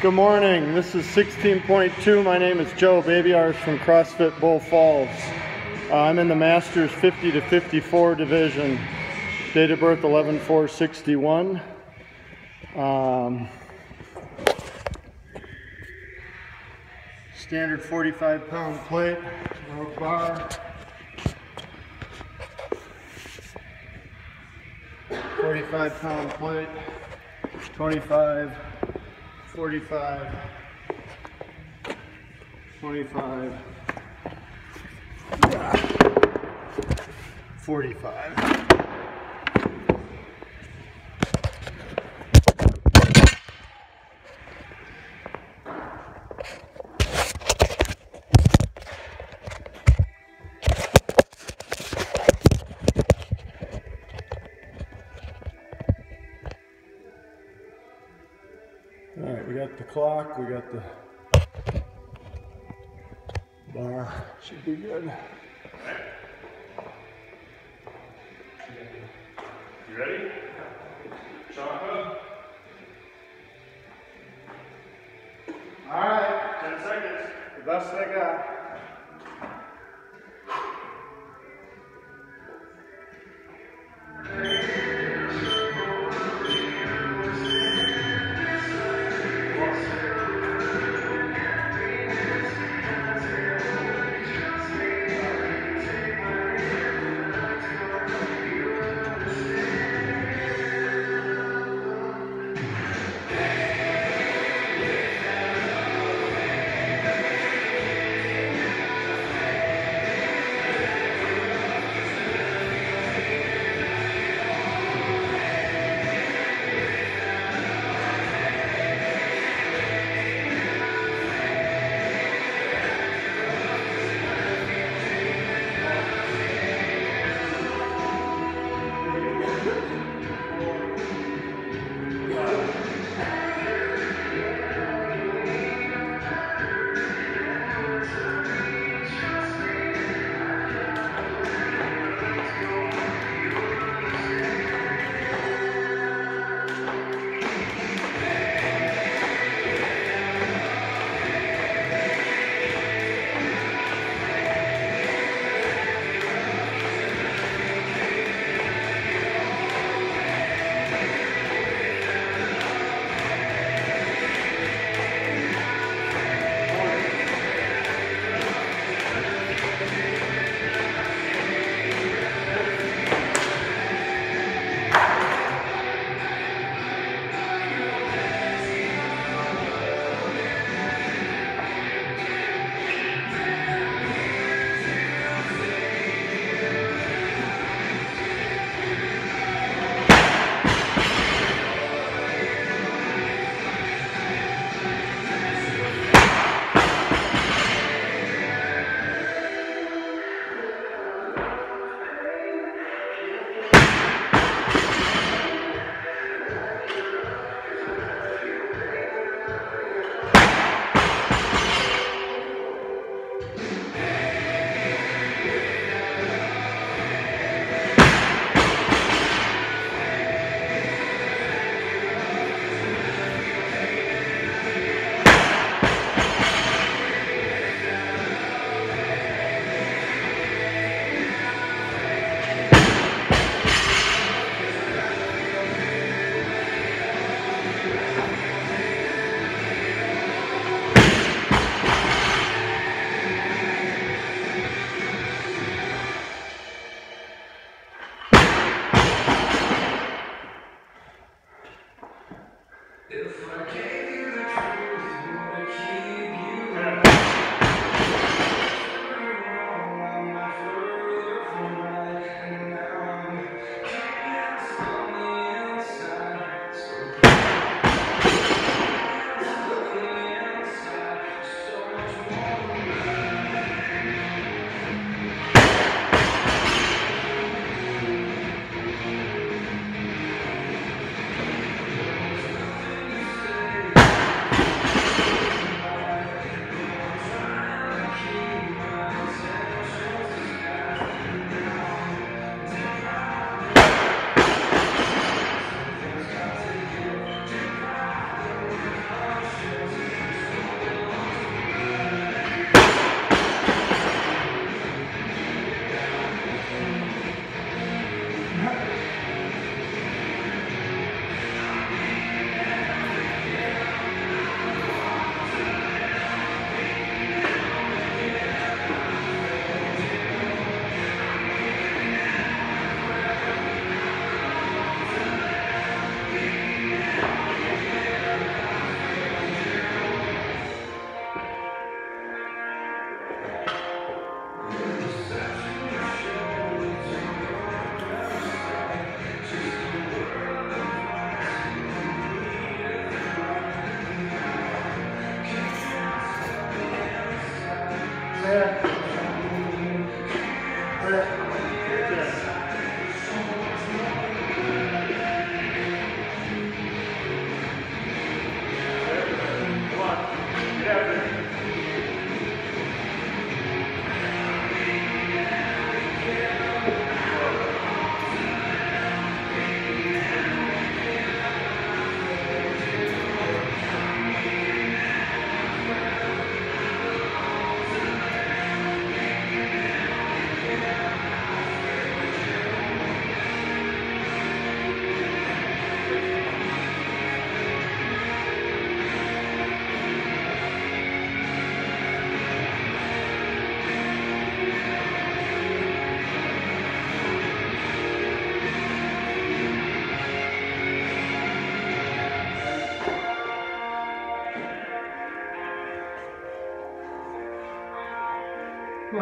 Good morning. This is 16.2. My name is Joe Babiarz from CrossFit Bull Falls. Uh, I'm in the Masters 50 to 54 division. Date of birth 11 4 61. Um, standard 45 pound plate, Rogue bar. 45 pound plate, 25, 45, 25, 45. We got the clock, we got the bar, should be good. You ready? Chaka, All right, 10 seconds. the best I got.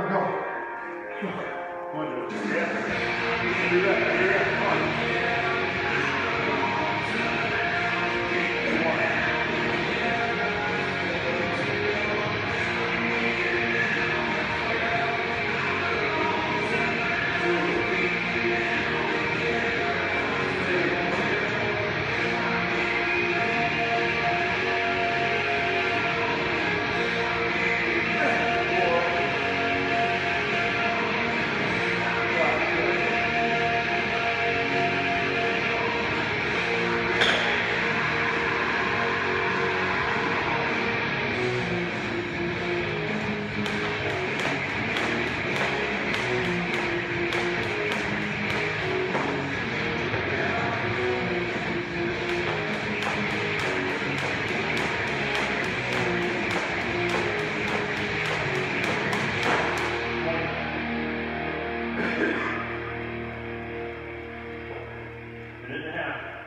Go. minute and a half.